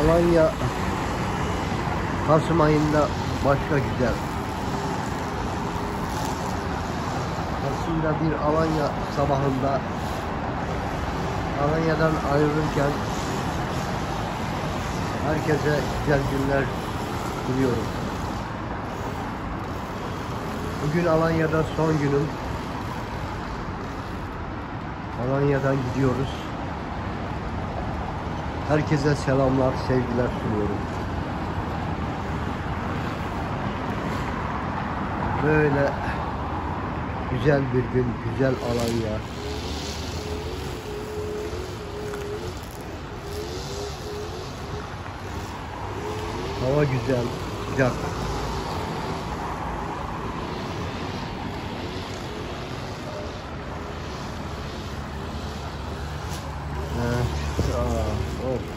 Alanya Kasım ayında başka güzel. Aslında bir Alanya sabahında Alanya'dan ayrılırken herkese güzel günler diliyorum. Bugün Alanya'da son günüm. Alanya'dan gidiyoruz. Herkese selamlar, sevgiler sunuyorum. Böyle güzel bir gün, güzel Alanya. Hava güzel, sıcak. Evet. Aa. Oh.